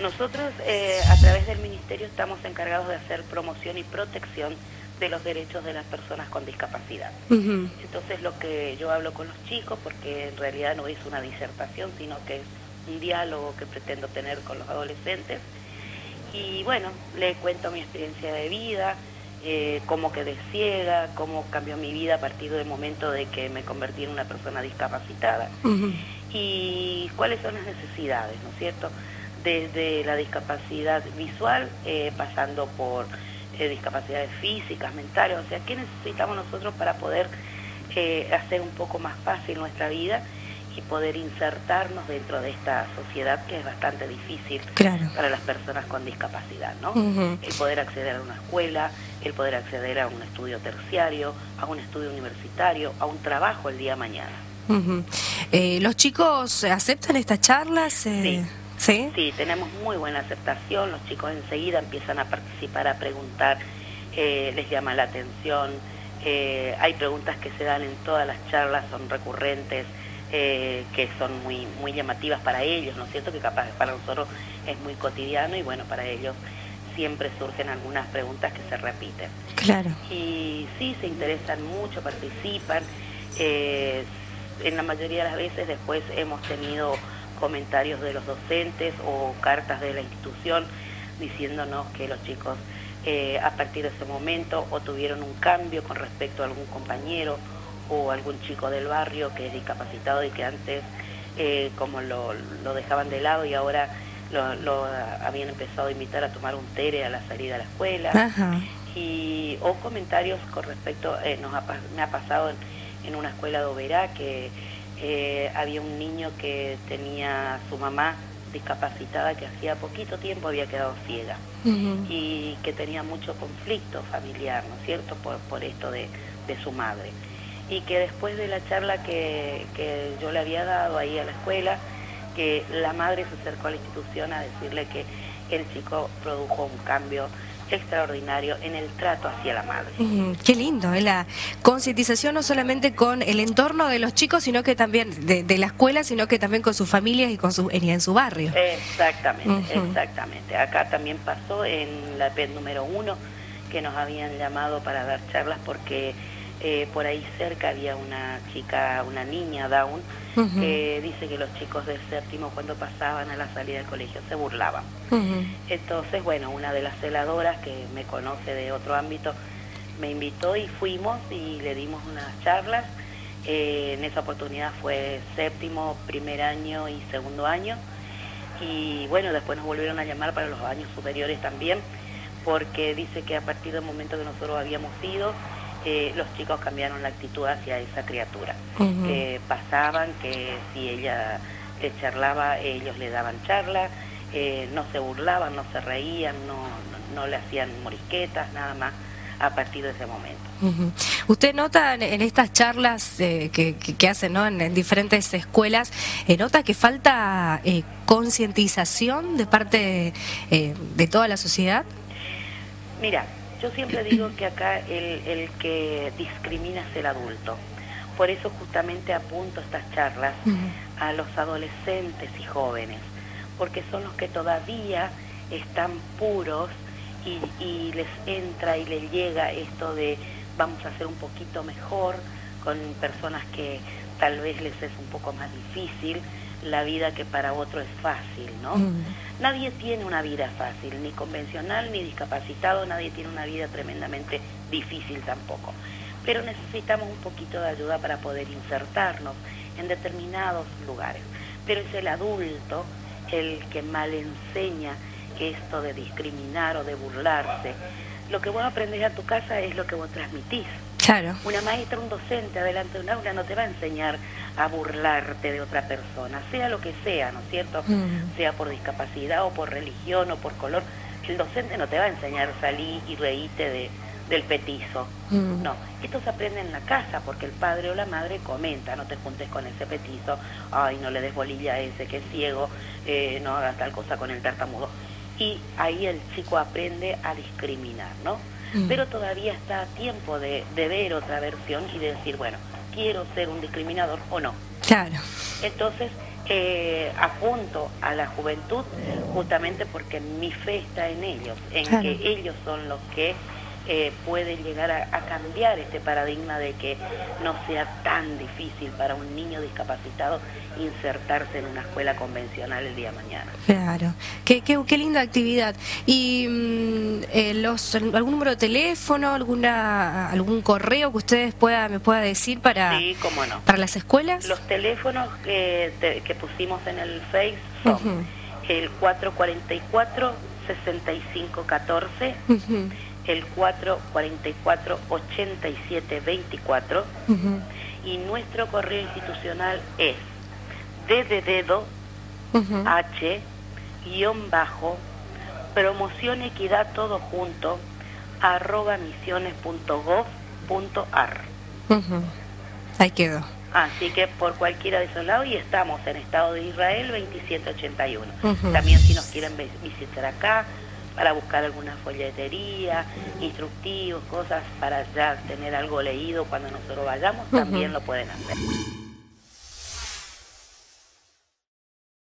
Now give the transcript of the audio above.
Nosotros eh, a través del Ministerio estamos encargados de hacer promoción y protección de los derechos de las personas con discapacidad. Entonces lo que yo hablo con los chicos, porque en realidad no es una disertación, sino que es un diálogo que pretendo tener con los adolescentes. Y bueno, le cuento mi experiencia de vida, eh, cómo quedé ciega, cómo cambió mi vida a partir del momento de que me convertí en una persona discapacitada. Y cuáles son las necesidades, ¿no es cierto? Desde la discapacidad visual, eh, pasando por eh, discapacidades físicas, mentales, o sea, ¿qué necesitamos nosotros para poder eh, hacer un poco más fácil nuestra vida y poder insertarnos dentro de esta sociedad que es bastante difícil para las personas con discapacidad, ¿no? El poder acceder a una escuela, el poder acceder a un estudio terciario, a un estudio universitario, a un trabajo el día de mañana. ¿Los chicos aceptan estas charlas? Sí. ¿Sí? tenemos muy buena aceptación, los chicos enseguida empiezan a participar, a preguntar, eh, les llama la atención, eh, hay preguntas que se dan en todas las charlas, son recurrentes, eh, que son muy, muy llamativas para ellos, ¿no es cierto? Que capaz para nosotros es muy cotidiano y bueno, para ellos siempre surgen algunas preguntas que se repiten. Claro. Y sí, se interesan mucho, participan. en la mayoría de las veces después hemos tenido comentarios de los docentes o cartas de la institución diciéndonos que los chicos eh, a partir de ese momento o tuvieron un cambio con respecto a algún compañero o algún chico del barrio que es discapacitado y que antes eh, como lo, dejaban de lado y ahora lo, habían empezado a invitar a tomar un tere a la salida de la escuela. Y o comentarios con respecto eh, nos me ha pasado en, en una escuela de Oberá que eh, había un niño que tenía su mamá discapacitada que hacía poquito tiempo había quedado ciega y que tenía mucho conflicto familiar, ¿no es cierto?, por, por esto de, de, su madre. Y que después de la charla que, que yo le había dado ahí a la escuela, que la madre se acercó a la institución a decirle que el chico produjo un cambio extraordinario en el trato hacia la madre. qué lindo, ¿eh? la concientización no solamente con el entorno de los chicos, sino que también de, la escuela, sino que también con sus familias y con su, en, su barrio. Exactamente, exactamente. Acá también pasó en la PED número uno que nos habían llamado para dar charlas porque eh, por ahí cerca había una chica, una niña Down, que dice que los chicos del séptimo cuando pasaban a la salida del colegio se burlaban. Entonces, bueno, una de las celadoras que me conoce de otro ámbito me invitó y fuimos y le dimos unas charlas. Eh, en esa oportunidad fue séptimo, primer año y segundo año. Y bueno, después nos volvieron a llamar para los años superiores también, porque dice que a partir del momento que nosotros habíamos ido, los chicos cambiaron la actitud hacia esa criatura. que pasaban que si ella les charlaba, ellos le daban charla, eh, no se burlaban, no se reían, no, no, le hacían morisquetas, nada más a partir de ese momento. Usted nota en, estas charlas eh, que, que, hacen ¿no? en, diferentes escuelas, eh, nota que falta concientización de parte de toda la sociedad. Mira, yo siempre digo que acá el, que discrimina es el adulto. Por eso justamente apunto estas charlas a los adolescentes y jóvenes, porque son los que todavía están puros y, les entra y les llega esto de vamos a hacer un poquito mejor con personas que tal vez les es un poco más difícil la vida que para otro es fácil, ¿no? Mm. Nadie tiene una vida fácil, ni convencional, ni discapacitado, nadie tiene una vida tremendamente difícil tampoco. Pero necesitamos un poquito de ayuda para poder insertarnos en determinados lugares. Pero es el adulto el que mal enseña esto de discriminar o de burlarse. Lo que vos aprendés a tu casa es lo que vos transmitís. Una maestra, un docente adelante de un aula no te va a enseñar a burlarte de otra persona, sea lo que sea, ¿no es cierto? Mm. Sea por discapacidad o por religión o por color. El docente no te va a enseñar a salir y reírte de, del petizo. Mm. No, esto se aprende en la casa porque el padre o la madre comenta, no te juntes con ese petizo, ay, no le des bolilla a ese que es ciego, eh, no hagas tal cosa con el tartamudo. Y ahí el chico aprende a discriminar, ¿no? Mm. pero todavía está a tiempo de, ver otra versión y de decir, bueno, quiero ser un discriminador o no. Claro. Entonces, eh, apunto a la juventud justamente porque mi fe está en ellos, en que ellos son los que eh, puede llegar a, cambiar este paradigma de que no sea tan difícil para un niño discapacitado insertarse en una escuela convencional el día de mañana. Claro, qué, qué, linda actividad. ¿Y mm, eh, los, algún número de teléfono, alguna algún correo que ustedes pueda, me pueda decir para, para las escuelas? Los teléfonos que, que pusimos en el Face son el 444 6514 el 444-8724 y nuestro correo institucional es d de dedo h guion bajo promoción equidad todo junto arroba misiones.gov.ar Ahí quedó. Así que por cualquiera de esos lados y estamos en Estado de Israel 2781. También si nos quieren visitar acá, para buscar alguna folletería, instructivos, cosas para ya tener algo leído cuando nosotros vayamos, también lo pueden hacer.